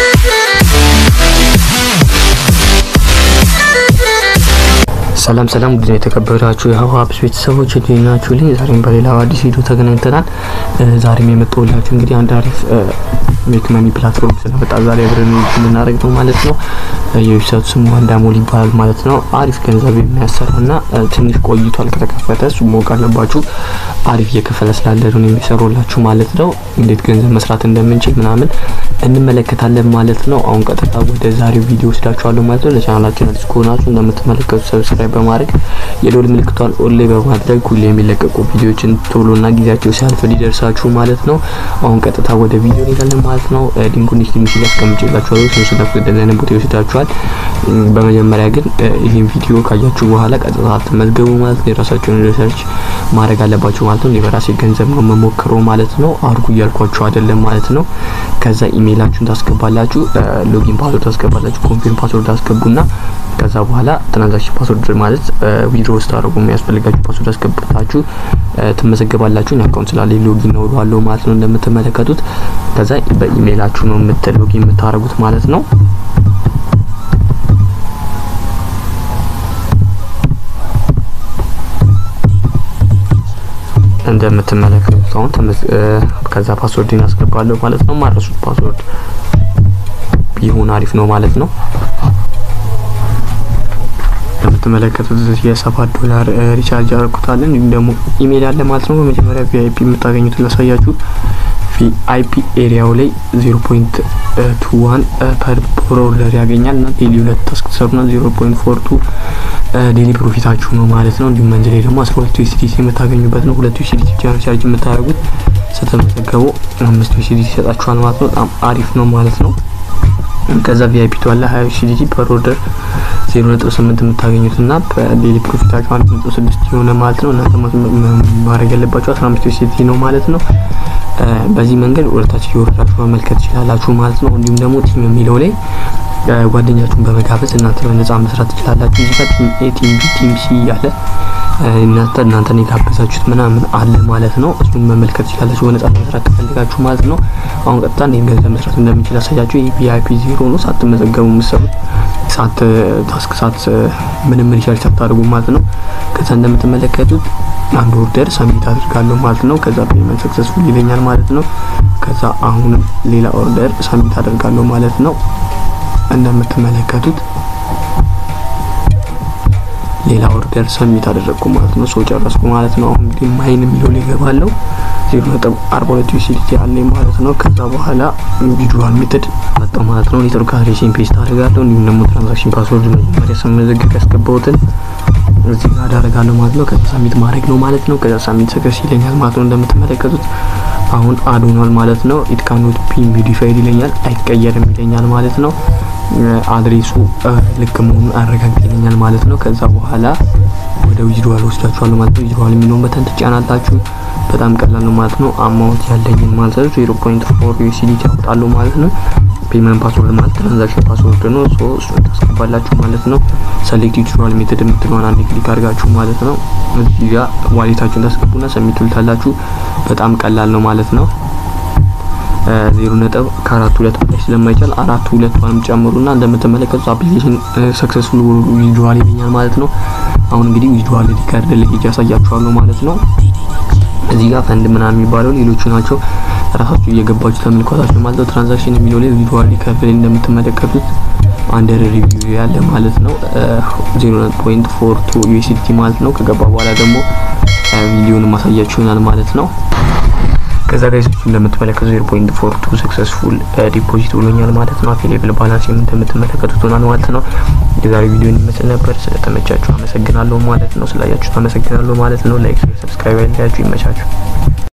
Yeah. ሰላም ሰላም ውድ የተከበራችሁ የሀብስ ቤተሰቦች እንዴት ናችሁ? ልኝ ዛሬም በሌላ አዲስ ቪዲዮ ተገናኝተናል። ዛሬም የመጣሁላችሁ እንግዲህ አንድ አሪፍ mining platform ስለመጣ ዛሬ አብረን የምናደርግ ነው ማለት ነው። የዌብሳይቱ ስሙ ዋንዳሞል ይባላል ማለት ነው። አሪፍ ገንዘብ የሚያሰራና ትንሽ ቆይቷል ከተከፈተ፣ እሱ ማወቅ አለባችሁ። አሪፍ እየከፈለ ስላለ ነው የሚሰሩላችሁ ማለት ነው። እንዴት ገንዘብ መስራት እንደምንችል ምናምን እንመለከታለን ማለት ነው። አሁን ቀጥታ ወደ ዛሬው ቪዲዮ ወስዳችኋለሁ ማለት ነው። ለቻናላችን አዲስ ከሆናችሁ እንደምትመለከቱ subscribe በማድረግ የደወል ምልክቷን on ላይ በማድረግ ሁሌ የሚለቀቁ ቪዲዮዎችን ቶሎና ጊዜያቸው ሳያልፍ ሊደርሳችሁ ማለት ነው። አሁን ቀጥታ ወደ ቪዲዮ እንሄዳለን ማለት ነው። ሊንኩን description ላይ አስቀምጬላችኋለሁ። እሱን ስለ እንደዚህ አይነት ቦታ ይወስዳችኋል። በመጀመሪያ ግን ይህን ቪዲዮ ካያችሁ በኋላ ቀጥታ አትመዝገቡ ማለት ነው። የራሳችሁን research ማድረግ አለባችሁ ማለት ነው። በራሴ ገንዘብ ነው መሞክረው ማለት ነው። አድርጉ እያልኳችሁ አይደለም ማለት ነው። ከዛ ኢሜይላችሁን ታስገባላችሁ፣ login password ታስገባላችሁ፣ confirm password ታስገቡና ከዛ በኋላ transaction password ማለት withdraw አድርጉ የሚያስፈልጋችሁ password አስገብታችሁ ትመዘገባላችሁ። account ስላለ login ነው እለዋለሁ ማለት ነው እንደምትመለከቱት። ከዛ በኢሜይላችሁ ነው login የምታደርጉት ማለት ነው። እንደምትመለከቱት አሁን ከዛ password እናስገባለሁ ማለት ነው። የማትረሱት password ቢሆን አሪፍ ነው ማለት ነው። እንደምትመለከቱት የሰባት ዶላር recharge አድርጉታለን። እንዲሁም ደግሞ ኢሜይል አለ ማለት ነው። በመጀመሪያ VIP የምታገኙትን ላሳያችሁ። VIP area ው ላይ zero point two one per order ያገኛል እና daily ሁለት task ተሰሩና zero point four two daily profit ኣችሁ ነው ማለት ነው። እንዲሁም month ላይ ደግሞ አስራ ሁለት USDT የምታገኙበት ነው። ሁለት USDT charge የምታደርጉት። ስትመዘገቡ አምስት USDT ይሰጣችኋል ማለት ነው። በጣም አሪፍ ነው ማለት ነው። ከዛ VIP two ላይ ሀያ USDT per order ዜሮ ነጥብ ስምንት የምታገኙት እና በ daily profit ኣችሁ አንድ ነጥብ ስድስት የሆነ ማለት ነው። እናንተ ማድረግ ያለባችሁ አስራ አምስት USDT ነው ማለት ነው። በዚህ መንገድ ወደታች እየወረዳችሁ መመልከት ትችላላችሁ ማለት ነው። እንዲሁም ደግሞ team የሚለው ላይ ጓደኛችሁን በመጋበዝ እናንተ በነጻ መስራት ትችላላችሁ። team A፣ team B፣ team C እያለ እናንተን የጋበዛችሁት ምናምን አለ ማለት ነው። እሱን መመልከት ትችላላችሁ በነጻ መስራት ከፈልጋችሁ ማለት ነው። አሁን ቀጥታ እንዴት ገንዘብ መስራት እንደምንችል ያሳያችሁ። ይህ VIP zero ነው። ሳትመዘገቡ የምትሰሩት ሳት task ሳት ምንም recharge ሳታደርጉ ማለት ነው። ከዛ እንደምትመለከቱት አንድ order submit አደርጋለሁ ማለት ነው። ከዛ payment successful ይለኛል ማለት ነው። ከዛ አሁንም ሌላ order submit አደርጋለሁ ማለት ነው። እንደምትመለከቱት ሌላ order submit አደረግኩ ማለት ነው። ሰው ጨረስኩ ማለት ነው። አሁን እንግዲህ mine የሚለው ላይ ገባለሁ። ዜሮ ነጥብ አርባ ሁለት USDT አለኝ ማለት ነው። ከዛ በኋላ withdrawal method መጣሁ ማለት ነው። network address ኤን paste አደርጋለሁ። እንዲሁም ደግሞ transaction password መጀመሪያ ስመዘግብ ያስገባሁትን እዚህ ጋር አደርጋለሁ ማለት ነው። ከዛ submit ማድረግ ነው ማለት ነው። ከዛ submit success ይለኛል ማለት ነው። እንደምትመለከቱት አሁን add ሆኗል ማለት ነው። ኢት ካኖት ቢ ሞዲፋይድ ይለኛል፣ አይቀየርም ይለኛል ማለት ነው። አድሬሱ ልክ መሆኑን አረጋግጥ ይለኛል ማለት ነው። ከዛ በኋላ ወደ withdrawal ወስዳችኋለሁ ማለት ነው። withdrawal የሚለውን button ትጫናላችሁ። በጣም ቀላል ነው ማለት ነው። amount ያለኝን ማለት ነው zero point four USDT ያወጣሉ ማለት ነው። payment password ማለት transaction password ነው። so እሱን ታስገባላችሁ ማለት ነው። select withdrawal method የምትለዋን አንድ click አድርጋችሁ ማለት ነው እዚህ ጋር ዋሌታችሁን ታስገቡና submit ትሉታላችሁ። በጣም ቀላል ነው ማለት ነው። ዜሮ ነጥብ ከአራት ሁለት በታች ስለማይቻል አራት ሁለት ጨምሩና እንደምትመለከቱት application successful withdrawal ይለኛል ማለት ነው። አሁን እንግዲህ withdrawal record ላይ ያሳያችኋለሁ ማለት ነው። እዚህ ጋር ፈንድ ምናምን የሚባለው ሌሎቹ ናቸው። ራሳችሁ እየገባችሁ ተመልከቷቸው ማለት ነው። transaction የሚለው ላይ withdrawal record እንደምትመለከቱት under review ያለ ማለት ነው። 0.42 USDT ማለት ነው። ከገባ በኋላ ደግሞ ቪዲዮን ማሳያችሁ ይሆናል ማለት ነው። ከዛ guys ኦች እንደምትመለከቱ 0.42 successful deposit ብሎኛል ማለት ነው። available balance እንደምትመለከቱት ሆናል ማለት ነው። የዛሬ ቪዲዮ ይመስል ነበር። ስለተመቻችሁ አመሰግናለሁ ማለት ነው። ስላያችሁ አመሰግናለሁ ማለት ነው። like፣ subscribe ያላችሁ ይመቻችሁ።